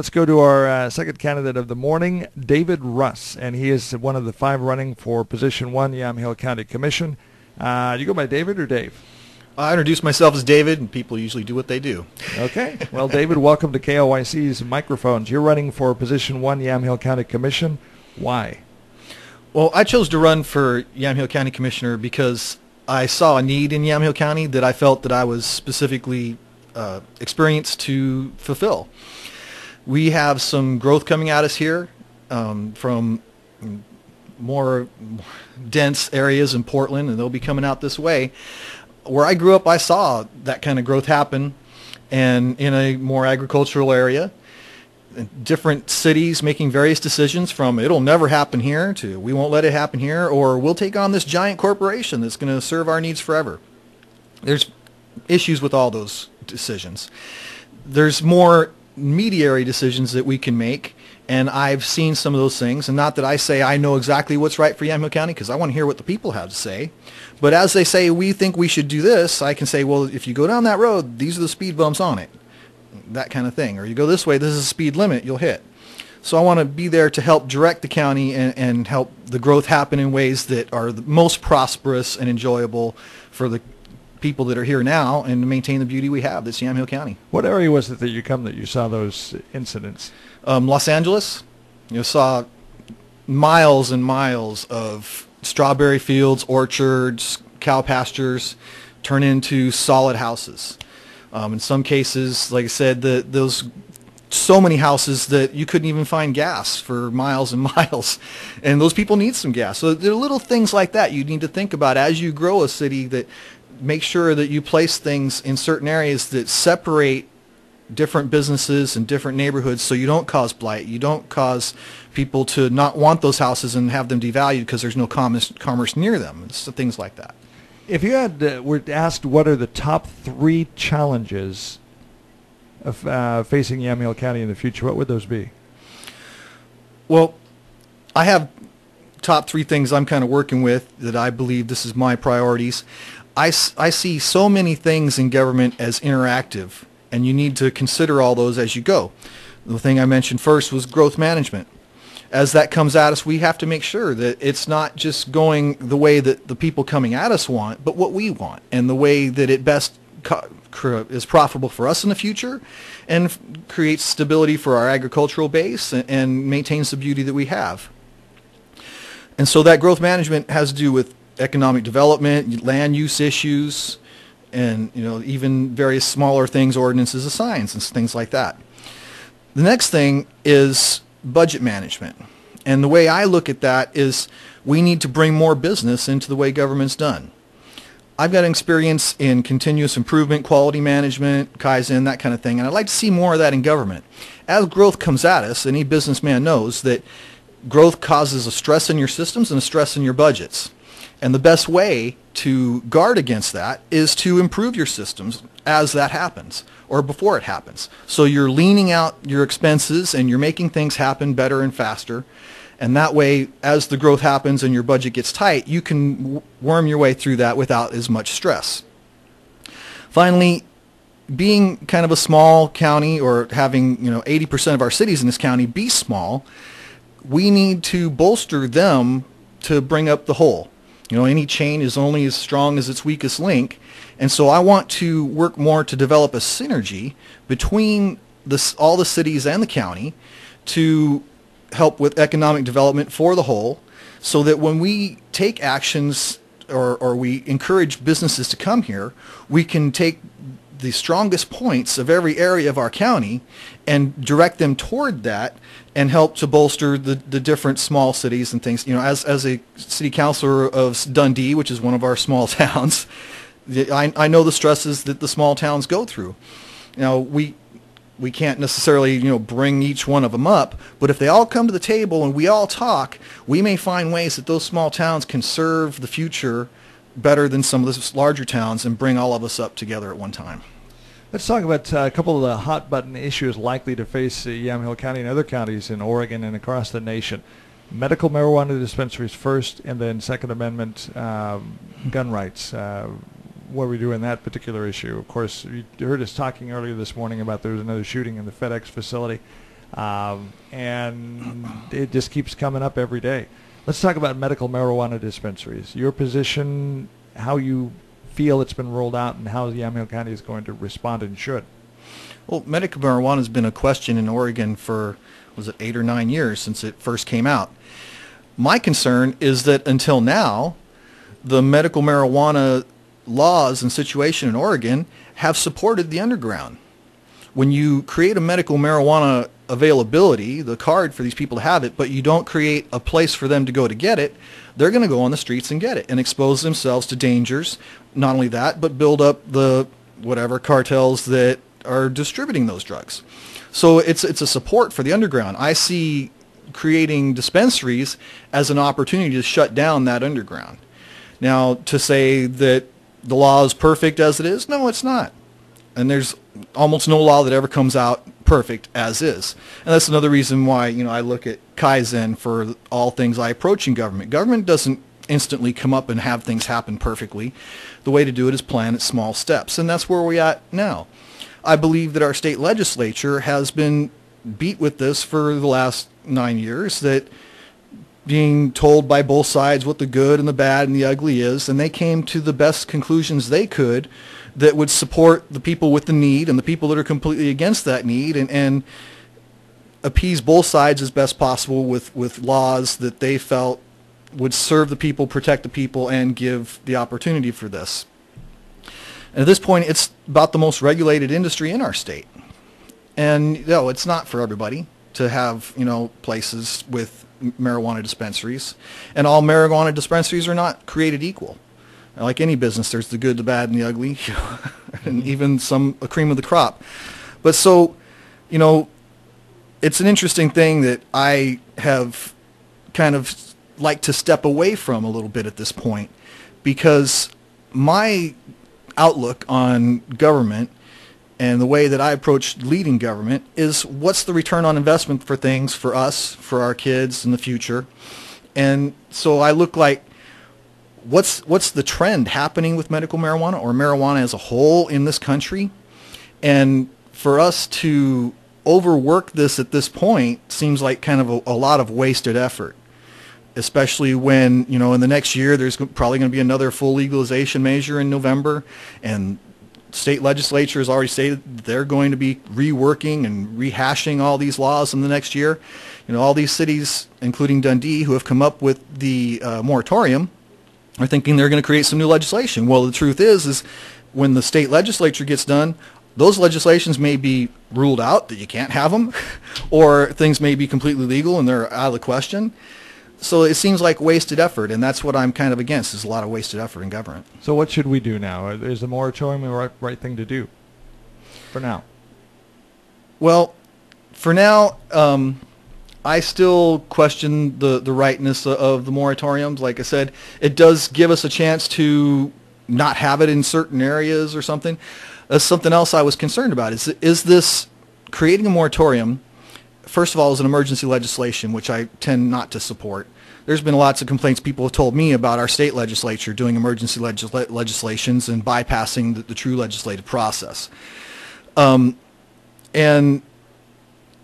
Let's go to our uh, second candidate of the morning, David Russ, and he is one of the five running for position one, Yamhill County Commission. Uh, do you go by David or Dave? I introduce myself as David, and people usually do what they do. Okay. Well, David, welcome to KLYC's microphones. You're running for position one, Yamhill County Commission. Why? Well, I chose to run for Yamhill County Commissioner because I saw a need in Yamhill County that I felt that I was specifically uh, experienced to fulfill. We have some growth coming at us here um, from more dense areas in Portland, and they'll be coming out this way. Where I grew up, I saw that kind of growth happen, and in a more agricultural area, different cities making various decisions from it'll never happen here to we won't let it happen here or we'll take on this giant corporation that's going to serve our needs forever. There's issues with all those decisions. There's more mediary decisions that we can make and I've seen some of those things and not that I say I know exactly what's right for Yamhill County because I want to hear what the people have to say. But as they say we think we should do this, I can say well if you go down that road these are the speed bumps on it that kind of thing. Or you go this way, this is a speed limit, you'll hit. So I want to be there to help direct the county and, and help the growth happen in ways that are the most prosperous and enjoyable for the people that are here now and maintain the beauty we have that's Yamhill County. What area was it that you come that you saw those incidents? Um, Los Angeles, you saw miles and miles of strawberry fields, orchards, cow pastures turn into solid houses. Um, in some cases, like I said, the, those so many houses that you couldn't even find gas for miles and miles. And those people need some gas. So there are little things like that you need to think about as you grow a city that make sure that you place things in certain areas that separate different businesses and different neighborhoods so you don't cause blight. You don't cause people to not want those houses and have them devalued because there's no commerce, commerce near them. So things like that. If you had uh, were asked what are the top three challenges of uh, facing Yamhill County in the future, what would those be? Well, I have top three things I'm kind of working with that I believe this is my priorities. I, I see so many things in government as interactive, and you need to consider all those as you go. The thing I mentioned first was growth management as that comes at us, we have to make sure that it's not just going the way that the people coming at us want, but what we want and the way that it best is profitable for us in the future and creates stability for our agricultural base and, and maintains the beauty that we have. And so that growth management has to do with economic development, land use issues, and you know even various smaller things, ordinances of signs and things like that. The next thing is budget management. And the way I look at that is we need to bring more business into the way government's done. I've got experience in continuous improvement, quality management, Kaizen, that kind of thing, and I'd like to see more of that in government. As growth comes at us, any businessman knows that growth causes a stress in your systems and a stress in your budgets. And the best way to guard against that is to improve your systems as that happens or before it happens. So you're leaning out your expenses and you're making things happen better and faster. And that way, as the growth happens and your budget gets tight, you can worm your way through that without as much stress. Finally, being kind of a small county or having, you know, 80% of our cities in this county be small, we need to bolster them to bring up the whole. You know, any chain is only as strong as its weakest link. And so I want to work more to develop a synergy between all the cities and the county to help with economic development for the whole so that when we take actions or, or we encourage businesses to come here, we can take the strongest points of every area of our county and direct them toward that and help to bolster the, the different small cities and things. You know, as, as a city councilor of Dundee, which is one of our small towns, I, I know the stresses that the small towns go through. Now we we can't necessarily you know bring each one of them up, but if they all come to the table and we all talk, we may find ways that those small towns can serve the future better than some of the larger towns and bring all of us up together at one time. Let's talk about uh, a couple of the hot button issues likely to face uh, Yamhill County and other counties in Oregon and across the nation. Medical marijuana dispensaries first, and then Second Amendment um, gun rights. Uh, what we do in that particular issue. Of course, you heard us talking earlier this morning about there was another shooting in the FedEx facility. Um, and it just keeps coming up every day. Let's talk about medical marijuana dispensaries. Your position, how you feel it's been rolled out, and how Yamhill County is going to respond and should. Well, medical marijuana has been a question in Oregon for, was it eight or nine years since it first came out. My concern is that until now, the medical marijuana laws and situation in Oregon have supported the underground. When you create a medical marijuana availability, the card for these people to have it, but you don't create a place for them to go to get it, they're going to go on the streets and get it and expose themselves to dangers. Not only that, but build up the whatever cartels that are distributing those drugs. So it's it's a support for the underground. I see creating dispensaries as an opportunity to shut down that underground. Now, to say that the law is perfect as it is, no, it's not. And there's almost no law that ever comes out perfect as is. And that's another reason why, you know, I look at Kaizen for all things I approach in government. Government doesn't instantly come up and have things happen perfectly. The way to do it is plan at small steps. And that's where we're at now. I believe that our state legislature has been beat with this for the last nine years, that being told by both sides what the good and the bad and the ugly is, and they came to the best conclusions they could that would support the people with the need and the people that are completely against that need and, and appease both sides as best possible with, with laws that they felt would serve the people, protect the people, and give the opportunity for this. And at this point, it's about the most regulated industry in our state. And no, it's not for everybody to have, you know, places with marijuana dispensaries. And all marijuana dispensaries are not created equal. Like any business, there's the good, the bad, and the ugly, and mm-hmm. even some a cream of the crop. But so, you know, it's an interesting thing that I have kind of like to step away from a little bit at this point because my outlook on government and the way that I approach leading government is what's the return on investment for things for us, for our kids in the future. And so I look like what's what's the trend happening with medical marijuana or marijuana as a whole in this country? And for us to overwork this at this point seems like kind of a, a lot of wasted effort especially when you know in the next year there's probably going to be another full legalization measure in November and state legislature has already stated they're going to be reworking and rehashing all these laws in the next year. You know, all these cities, including Dundee, who have come up with the uh, moratorium, are thinking they're going to create some new legislation. Well, the truth is, is when the state legislature gets done, those legislations may be ruled out that you can't have them, or things may be completely legal and they're out of the question so it seems like wasted effort, and that's what I'm kind of against. Is a lot of wasted effort in government. So what should we do now? Is the moratorium the right, right thing to do? For now. Well, for now, um, I still question the the rightness of the moratoriums. Like I said, it does give us a chance to not have it in certain areas or something. That's something else I was concerned about. Is is this creating a moratorium? first of all, is an emergency legislation, which I tend not to support. There's been lots of complaints people have told me about our state legislature doing emergency legisla- legislations and bypassing the, the true legislative process. Um, and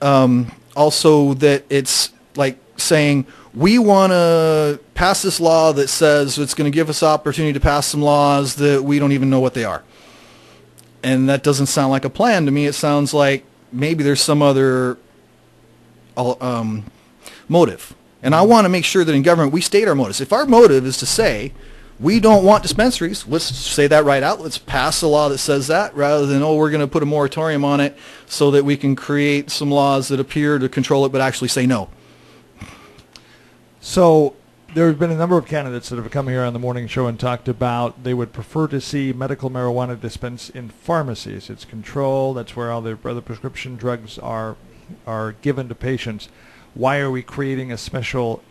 um, also that it's like saying, we want to pass this law that says it's going to give us opportunity to pass some laws that we don't even know what they are. And that doesn't sound like a plan to me. It sounds like maybe there's some other um, motive. And I want to make sure that in government we state our motives. If our motive is to say we don't want dispensaries, let's say that right out. Let's pass a law that says that rather than, oh, we're going to put a moratorium on it so that we can create some laws that appear to control it but actually say no. So there have been a number of candidates that have come here on the morning show and talked about they would prefer to see medical marijuana dispensed in pharmacies. It's controlled. That's where all the other prescription drugs are are given to patients, why are we creating a special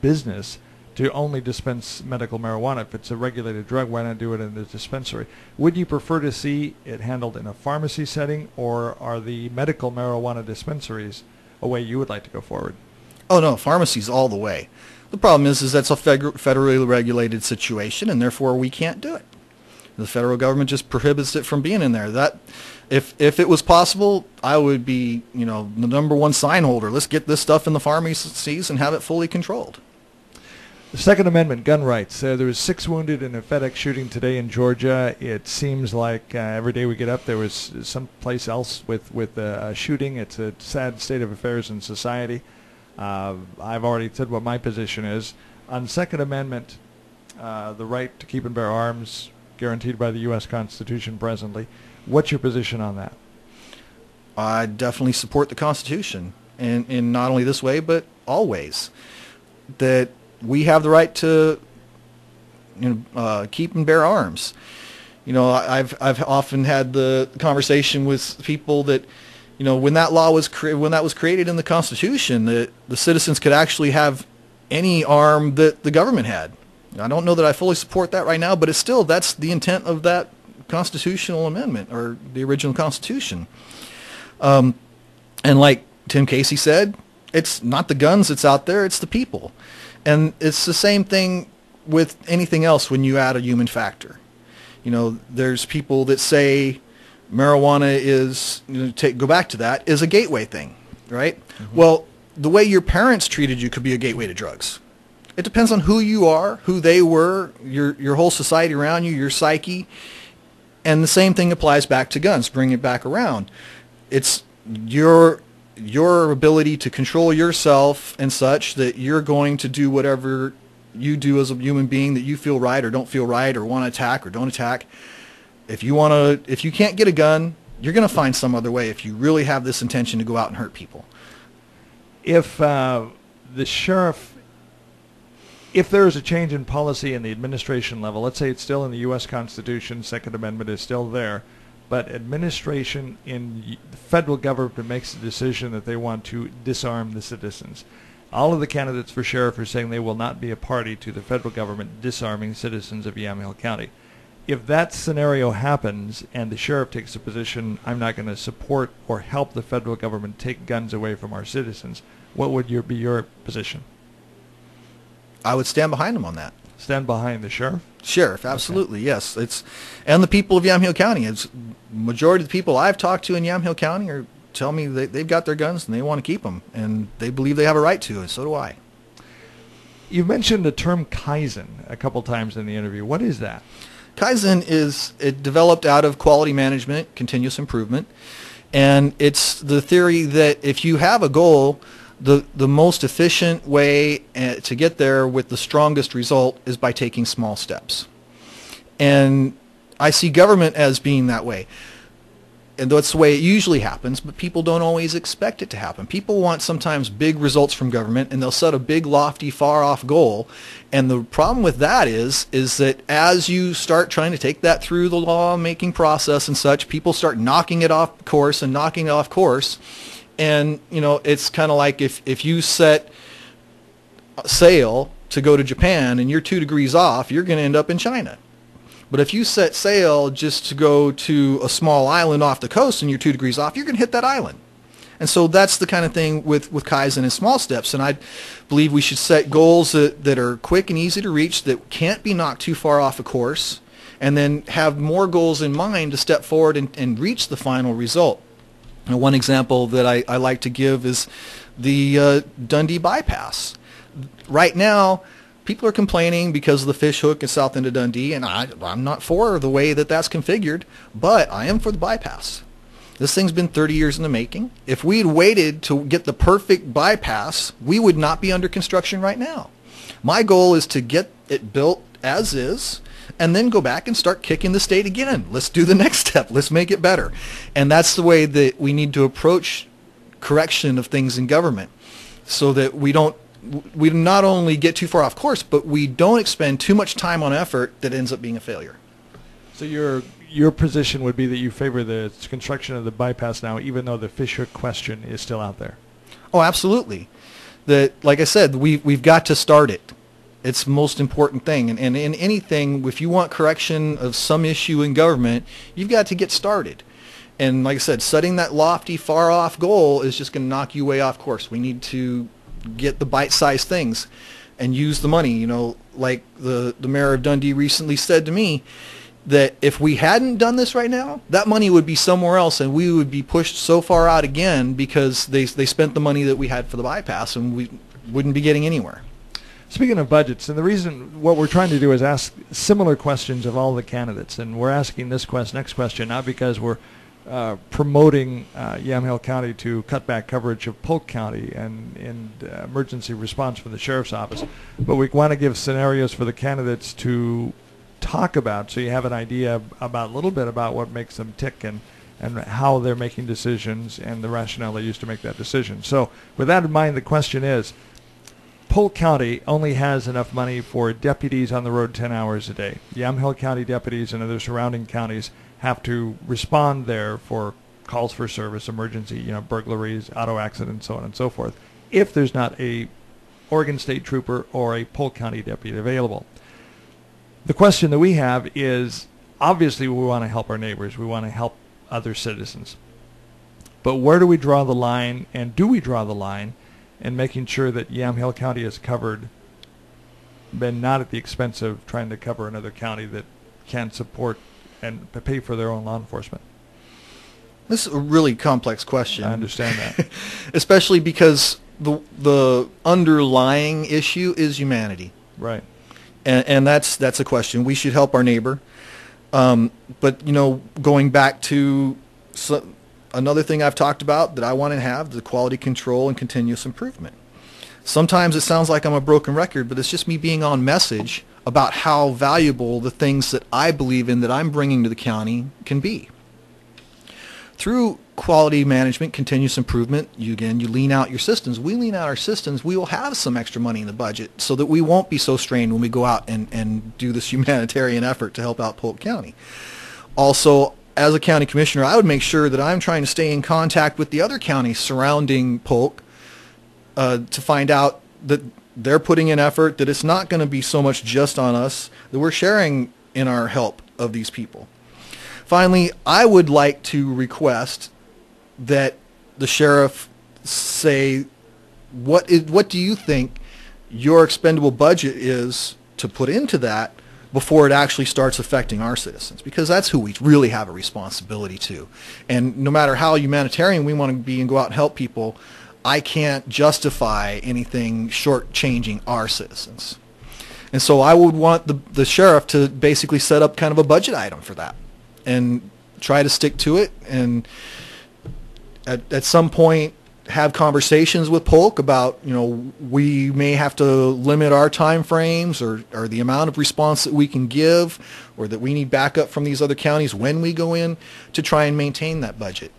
business to only dispense medical marijuana? If it's a regulated drug, why not do it in the dispensary? Would you prefer to see it handled in a pharmacy setting, or are the medical marijuana dispensaries a way you would like to go forward? Oh no, pharmacies all the way. The problem is, is that's a federally regulated situation, and therefore we can't do it. The federal government just prohibits it from being in there. That if if it was possible, I would be you know the number one sign holder. Let's get this stuff in the pharmacies and have it fully controlled. The Second Amendment, gun rights. Uh, there was six wounded in a FedEx shooting today in Georgia. It seems like uh, every day we get up, there was someplace else with with a, shooting. It's a sad state of affairs in society. Uh, I've already said what my position is on Second Amendment. Uh, the right to keep and bear arms, guaranteed by the U.S. Constitution presently. What's your position on that? I definitely support the Constitution, and in not only this way, but always. That we have the right to you know, uh, keep and bear arms. You know, I've I've often had the conversation with people that, you know, when that law was cre- when that was created in the Constitution, that the citizens could actually have any arm that the government had. I don't know that I fully support that right now, but it's still that's the intent of that constitutional amendment or the original Constitution. Um, and like Tim Casey said, it's not the guns that's out there; it's the people. And it's the same thing with anything else when you add a human factor. You know, there's people that say marijuana is, you know, take, go back to that, is a gateway thing, right? Mm-hmm. Well, the way your parents treated you could be a gateway to drugs. It depends on who you are, who they were, your, your whole society around you, your psyche. And the same thing applies back to guns. Bring it back around. It's your your ability to control yourself and such that you're going to do whatever you do as a human being that you feel right or don't feel right or want to attack or don't attack. If you want to, if you can't get a gun, you're going to find some other way if you really have this intention to go out and hurt people. If uh, the sheriff, if there is a change in policy in the administration level, let's say it's still in the U.S. Constitution, Second Amendment is still there, but administration in the federal government makes a decision that they want to disarm the citizens. All of the candidates for sheriff are saying they will not be a party to the federal government disarming citizens of Yamhill County. If that scenario happens and the sheriff takes a position, I'm not going to support or help the federal government take guns away from our citizens, what would your, be your position? I would stand behind him on that stand behind the sheriff? Sheriff, absolutely, okay. yes. It's and the people of Yamhill County. It's majority of the people I've talked to in Yamhill County are tell me they, they've got their guns and they want to keep them, and they believe they have a right to, and so do I. You've mentioned the term Kaizen a couple times in the interview. What is that? Kaizen is it developed out of quality management, continuous improvement, and it's the theory that if you have a goal the, the most efficient way uh, to get there with the strongest result is by taking small steps. And I see government as being that way. And that's the way it usually happens, but people don't always expect it to happen. People want sometimes big results from government, and they'll set a big, lofty, far-off goal. And the problem with that is, is that as you start trying to take that through the law-making process and such, people start knocking it off course and knocking it off course and you know it's kind of like if if you set sail to go to Japan and you're two degrees off, you're going to end up in China. But if you set sail just to go to a small island off the coast and you're two degrees off, you're going to hit that island. And so that's the kind of thing with, with Kaizen and small steps. And I believe we should set goals that, that are quick and easy to reach, that can't be knocked too far off a course, and then have more goals in mind to step forward and, and reach the final result. Now, one example that I, I, like to give is the uh, Dundee bypass. Right now, people are complaining because of the fish hook in south end of Dundee, and I, I'm not for the way that that's configured, but I am for the bypass. This thing's been 30 years in the making. If we had waited to get the perfect bypass, we would not be under construction right now. My goal is to get it built as is, and then go back and start kicking the state again. Let's do the next step. Let's make it better. And that's the way that we need to approach correction of things in government so that we don't we not only get too far off course, but we don't expend too much time on effort that ends up being a failure. So your your position would be that you favor the construction of the bypass now, even though the fish hook question is still out there. Oh, absolutely. That, like I said, we we've got to start it. It's the most important thing. And, and in anything, if you want correction of some issue in government, you've got to get started. And like I said, setting that lofty, far-off goal is just going to knock you way off course. We need to get the bite-sized things and use the money. You know, like the, the mayor of Dundee recently said to me, that if we hadn't done this right now, that money would be somewhere else, and we would be pushed so far out again because they they spent the money that we had for the bypass, and we wouldn't be getting anywhere. Speaking of budgets, and the reason what we're trying to do is ask similar questions of all the candidates, and we're asking this quest next question not because we're uh, promoting uh, Yamhill County to cut back coverage of Polk County and in uh, emergency response from the sheriff's office, but we want to give scenarios for the candidates to talk about, so you have an idea about a little bit about what makes them tick and and how they're making decisions and the rationale they use to make that decision. So, with that in mind, the question is Polk County only has enough money for deputies on the road 10 hours a day. Yamhill County deputies and other surrounding counties have to respond there for calls for service, emergency, you know, burglaries, auto accidents, so on and so forth, if there's not a Oregon State Trooper or a Polk County deputy available. The question that we have is obviously we want to help our neighbors, we want to help other citizens. But where do we draw the line, and do we draw the line in making sure that Yamhill County is covered, but not at the expense of trying to cover another county that can support and pay for their own law enforcement? This is a really complex question. I understand that. Especially because the the underlying issue is humanity. right. and, and that's that's a question. We should help our neighbor, um, but you know, going back to so, another thing I've talked about that I want to have the quality control and continuous improvement. Sometimes it sounds like I'm a broken record, but it's just me being on message about how valuable the things that I believe in that I'm bringing to the county can be. Through quality management, continuous improvement, you again, you lean out your systems. We lean out our systems, we will have some extra money in the budget so that we won't be so strained when we go out and, and do this humanitarian effort to help out Polk County. Also, as a county commissioner, I would make sure that I'm trying to stay in contact with the other counties surrounding Polk uh, to find out that they're putting in effort, that it's not going to be so much just on us, that we're sharing in our help of these people. Finally, I would like to request that the sheriff say, what is, what do you think your expendable budget is to put into that before it actually starts affecting our citizens? Because that's who we really have a responsibility to. And no matter how humanitarian we want to be and go out and help people, I can't justify anything shortchanging our citizens. And so I would want the, the sheriff to basically set up kind of a budget item for that and try to stick to it and at, at some point have conversations with Polk about, you know, we may have to limit our time frames or, or the amount of response that we can give or that we need backup from these other counties when we go in to try and maintain that budget.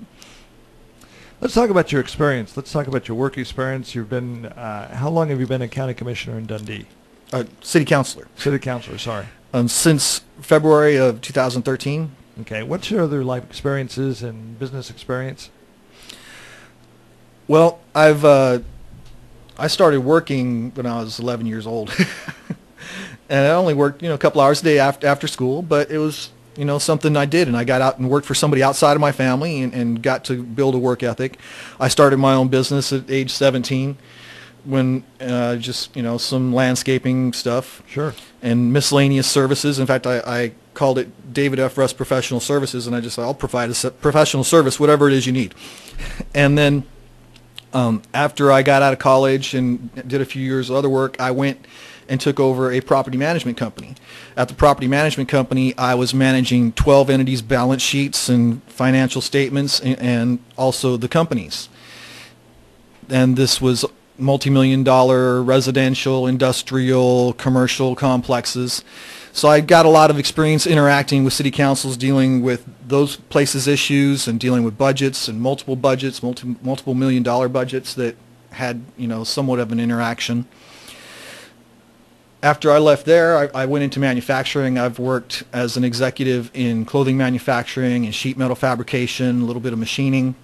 Let's talk about your experience. Let's talk about your work experience. You've been, uh, how long have you been a county commissioner in Dundee? Uh, city councilor. City councilor, sorry. Um, since February of 2013, Okay. What's your other life experiences and business experience? Well, I've uh, I started working when I was 11 years old, and I only worked you know a couple hours a day after after school, but it was you know something I did, and I got out and worked for somebody outside of my family, and, and got to build a work ethic. I started my own business at age 17, when uh, just you know some landscaping stuff Sure. and miscellaneous services. In fact, I, I called it David F. Russ Professional Services, and I just said, I'll provide a professional service, whatever it is you need. And then um, after I got out of college and did a few years of other work, I went and took over a property management company. At the property management company, I was managing 12 entities' balance sheets and financial statements, and, and also the companies. And this was multi-million dollar residential, industrial, commercial complexes. So I got a lot of experience interacting with city councils, dealing with those places issues and dealing with budgets and multiple budgets, multi, multiple million dollar budgets that had, you know, somewhat of an interaction. After I left there, I, I went into manufacturing. I've worked as an executive in clothing manufacturing and sheet metal fabrication, a little bit of machining.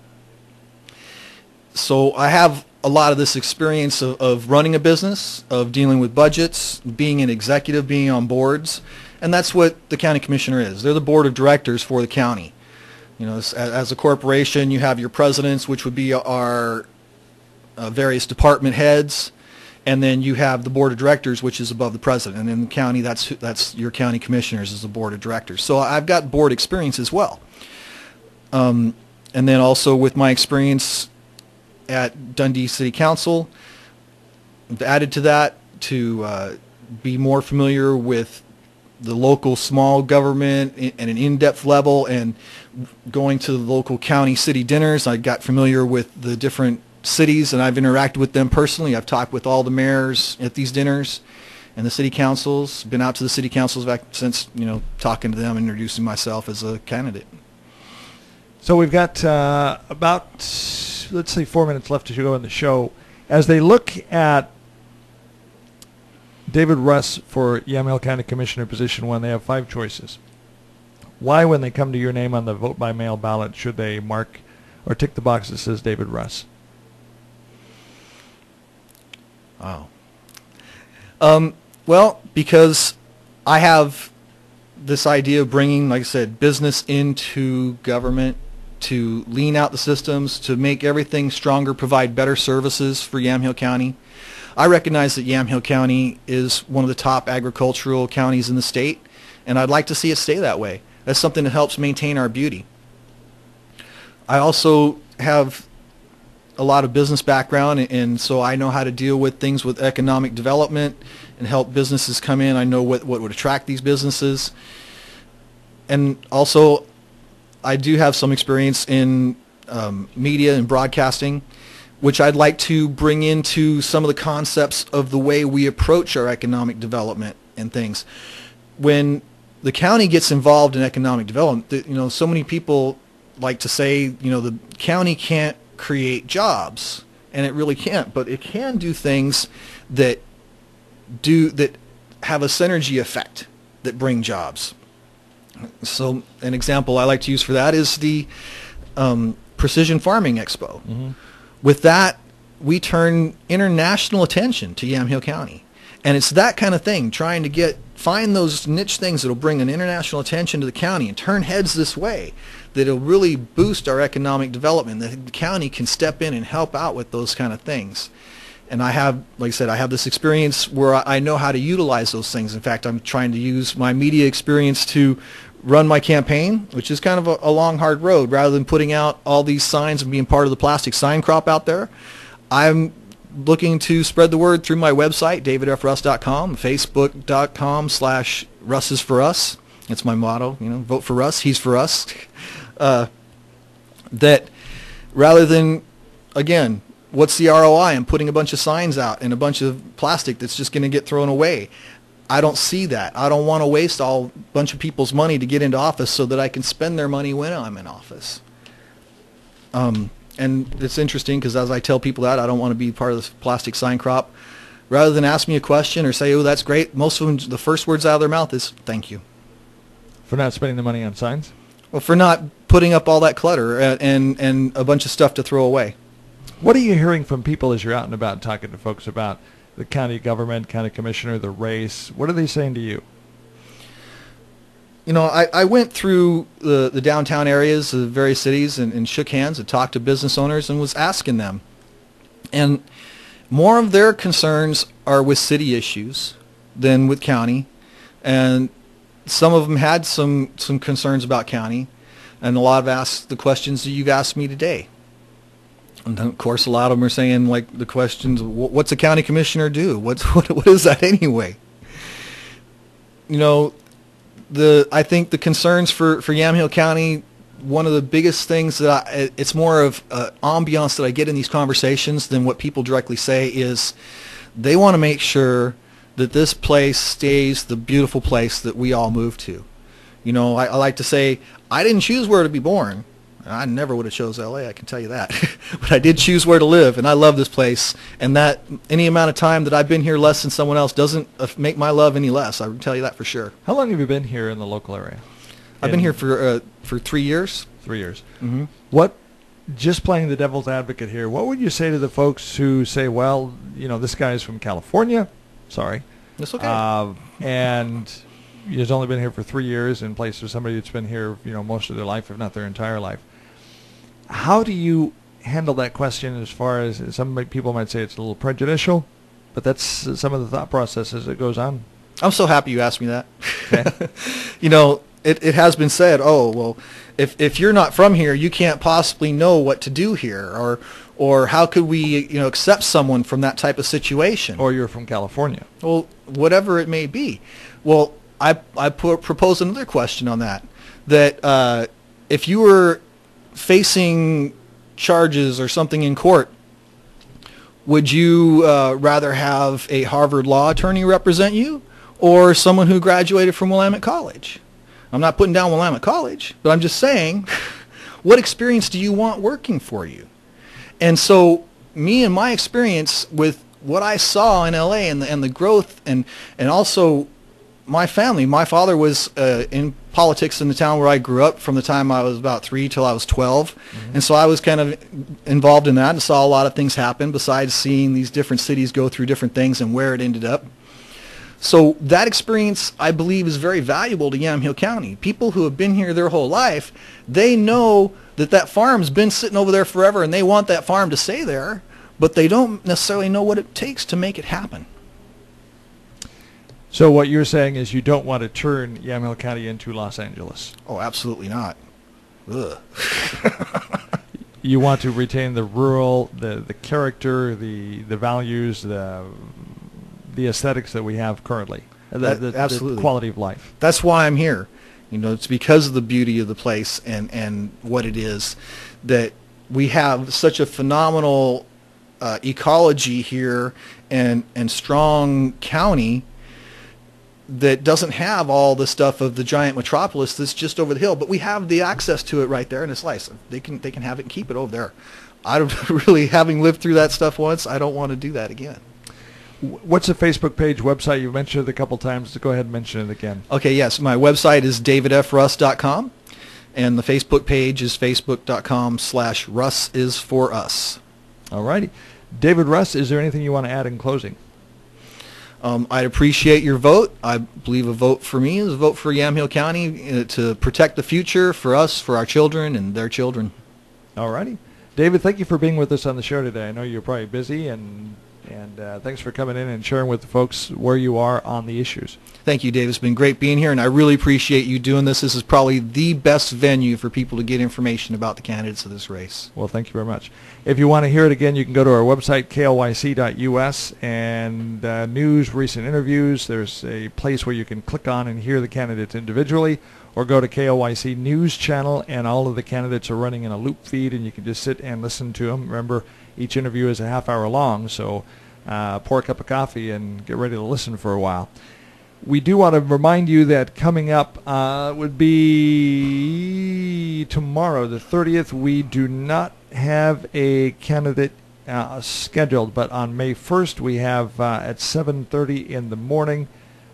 So I have a lot of this experience of, of running a business, of dealing with budgets, being an executive, being on boards, and that's what the county commissioner is. They're the board of directors for the county. You know, as, as a corporation, you have your presidents, which would be our uh, various department heads, and then you have the board of directors, which is above the president. And in the county, that's that's your county commissioners is the board of directors. So I've got board experience as well. Um, and then also with my experience at Dundee City Council, I've added to that to uh, be more familiar with the local small government at an in-depth level and going to the local county city dinners. I got familiar with the different cities and I've interacted with them personally. I've talked with all the mayors at these dinners and the city councils. Been out to the city councils back since, you know, talking to them, and introducing myself as a candidate. So we've got uh, about, let's say, four minutes left to go in the show. As they look at David Russ for Yamhill County Commissioner position one, they have five choices. Why, when they come to your name on the vote by mail ballot, should they mark or tick the box that says David Russ? Wow. Um, well, because I have this idea of bringing, like I said, business into government to lean out the systems, to make everything stronger, provide better services for Yamhill County. I recognize that Yamhill County is one of the top agricultural counties in the state, and I'd like to see it stay that way. That's something that helps maintain our beauty. I also have a lot of business background, and- so I know how to deal with things with economic development and help businesses come in. I know what, what would attract these businesses. And also, I do have some experience in um, media and broadcasting, which I'd like to bring into some of the concepts of the way we approach our economic development and things. When the county gets involved in economic development, you know, so many people like to say, you know, the county can't create jobs, and it really can't, but it can do things that do that have a synergy effect that bring jobs. So an example I like to use for that is the um, Precision Farming Expo. With that, we turn international attention to Yamhill County. And it's that kind of thing, trying to get find those niche things that'll bring an international attention to the county and turn heads this way that'll really boost our economic development. The county can step in and help out with those kind of things. And I have, like I said, I have this experience where I know how to utilize those things. In fact, I'm trying to use my media experience to run my campaign, which is kind of a, a long, hard road. Rather than putting out all these signs and being part of the plastic sign crop out there, I'm looking to spread the word through my website, davidfruss.com, facebook.com slash Russ is for us. That's my motto, you know, vote for Russ, he's for us. Uh, that rather than, again, what's the ROI? I'm putting a bunch of signs out and a bunch of plastic that's just going to get thrown away. I don't see that. I don't want to waste all bunch of people's money to get into office so that I can spend their money when I'm in office. Um, and it's interesting because as I tell people that, I don't want to be part of this plastic sign crop. Rather than ask me a question or say, "Oh, that's great," most of them, the first words out of their mouth is "Thank you." For not spending the money on signs? Well, for not putting up all that clutter and and, and a bunch of stuff to throw away. What are you hearing from people as you're out and about talking to folks about the county government, county commissioner, the race? What are they saying to you? You know, I, I went through the, the downtown areas of various cities and, and shook hands and talked to business owners and was asking them. And more of their concerns are with city issues than with county. And some of them had some, some concerns about county. And a lot of asked the questions that you've asked me today. And of course, a lot of them are saying, like, the questions, what's a county commissioner do? What's, what, what is that anyway? You know, the I think the concerns for for Yamhill County, one of the biggest things that I, it's more of uh, ambiance that I get in these conversations than what people directly say is they want to make sure that this place stays the beautiful place that we all move to. You know, I, I like to say I didn't choose where to be born. I never would have chose L.A. I can tell you that, but I did choose where to live, and I love this place. And that any amount of time that I've been here less than someone else doesn't uh, make my love any less. I can tell you that for sure. How long have you been here in the local area? I've been here for uh, for three years. three years. Mm-hmm. What, just playing the devil's advocate here, what would you say to the folks who say, well, you know, this guy's from California, sorry, That's okay. uh, and he's only been here for three years in place of somebody that's been here, you know, most of their life, if not their entire life. How do you handle that question as far as some people might say it's a little prejudicial? but that's some of the thought processes that goes on. I'm so happy you asked me that. Okay. you know, it, it has been said, oh, well, if, if you're not from here, you can't possibly know what to do here, or, or how could we, you know, accept someone from that type of situation? Or you're from California. Well, whatever it may be. Well, I, I put, propose another question on that, that uh, if you were facing charges or something in court, would you uh, rather have a Harvard law attorney represent you or someone who graduated from Willamette College? I'm not putting down Willamette College, but I'm just saying, what experience do you want working for you? And so me and my experience with what I saw in LA and the, and the growth and, and also my family, my father was uh, in politics in the town where I grew up from the time I was about three till I was 12. Mm-hmm. And so I was kind of involved in that and saw a lot of things happen besides seeing these different cities go through different things and where it ended up. So that experience, I believe, is very valuable to Yamhill County. People who have been here their whole life, they know that that farm's been sitting over there forever and they want that farm to stay there, but they don't necessarily know what it takes to make it happen. So what you're saying is you don't want to turn Yamhill County into Los Angeles. Oh, absolutely not. Ugh. You want to retain the rural, the the character, the the values, the the aesthetics that we have currently. The, That- the- the absolutely. quality of life. That's why I'm here. You know, it's because of the beauty of the place and, and what it is that we have such a phenomenal uh, ecology here and, and strong county that doesn't have all the stuff of the giant metropolis that's just over the hill, but we have the access to it right there in a slice. They can they can have it and keep it over there. I don't really, having lived through that stuff once, I don't want to do that again. What's the Facebook page, website? You've mentioned it a couple times. So go ahead and mention it again. Okay, yes, my website is davidfruss.com, and the Facebook page is facebook.com slash Russ is for us. All righty. David Russ, is there anything you want to add in closing? Um, I'd appreciate your vote. I believe a vote for me is a vote for Yamhill County uh, to protect the future for us, for our children, and their children. All righty. David, thank you for being with us on the show today. I know you're probably busy, and and uh, thanks for coming in and sharing with the folks where you are on the issues. Thank you, Dave. It's been great being here, and I really appreciate you doing this. This is probably the best venue for people to get information about the candidates of this race. Well, thank you very much. If you want to hear it again, you can go to our website, klYC.us, and uh, news, recent interviews. There's a place where you can click on and hear the candidates individually, or go to KLYC News Channel, and all of the candidates are running in a loop feed, and you can just sit and listen to them. Remember, each interview is a half hour long, so uh, pour a cup of coffee and get ready to listen for a while. We do want to remind you that coming up uh, would be tomorrow, the 30th. We do not have a candidate uh, scheduled, but on May 1st we have uh, at 7:30 in the morning.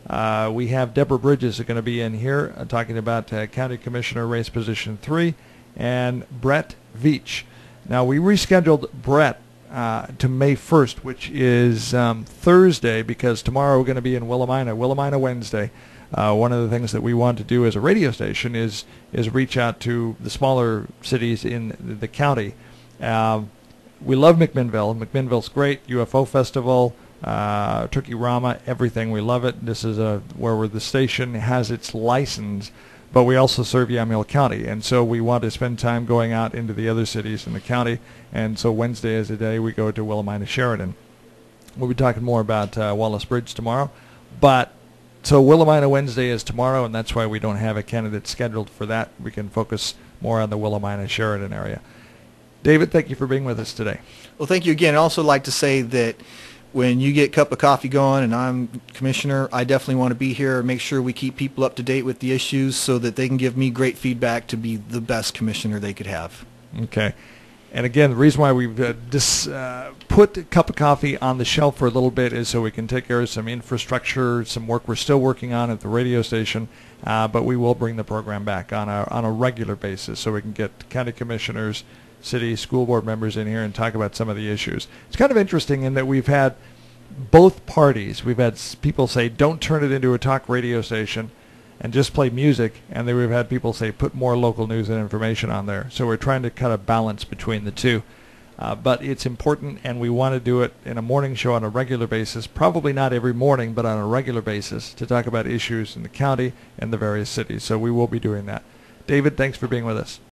Uh, we have Deborah Bridges going to be in here uh, talking about County Commissioner race position three, and Brett Veach. Now we rescheduled Brett uh, to May 1st, which is um, Thursday, because tomorrow we're going to be in Willamina, Willamina Wednesday. Uh, one of the things that we want to do as a radio station is is reach out to the smaller cities in the county. Um, we love McMinnville. McMinnville's great. UFO Festival, uh, Turkey Rama, everything. We love it. This is a where the station has its license, but we also serve Yamhill County, and so we want to spend time going out into the other cities in the county. And so Wednesday is the day we go to Willamina Sheridan. We'll be talking more about uh, Wallace Bridge tomorrow, but so Willamina Wednesday is tomorrow, and that's why we don't have a candidate scheduled for that. We can focus more on the Willamina Sheridan area. David, thank you for being with us today. Well, thank you again. I'd also like to say that when you get a cup of coffee going and I'm commissioner, I definitely want to be here and make sure we keep people up to date with the issues so that they can give me great feedback to be the best commissioner they could have. Okay. And again, the reason why we've uh, dis, uh, put a cup of coffee on the shelf for a little bit is so we can take care of some infrastructure, some work we're still working on at the radio station. Uh, but we will bring the program back on a on a regular basis so we can get county commissioners, city school board members in here and talk about some of the issues. It's kind of interesting in that we've had both parties. We've had people say, "Don't turn it into a talk radio station." and just play music. And then we've had people say, put more local news and information on there. So we're trying to cut a balance between the two. Uh, but it's important, and we want to do it in a morning show on a regular basis, probably not every morning, but on a regular basis, to talk about issues in the county and the various cities. So we will be doing that. David, thanks for being with us.